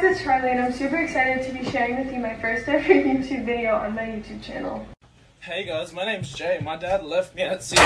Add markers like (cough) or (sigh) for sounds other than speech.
guys, it's Charlie and I'm super excited to be sharing with you my first ever (laughs) YouTube video on my YouTube channel. Hey guys, my name's Jay. My dad left me at six.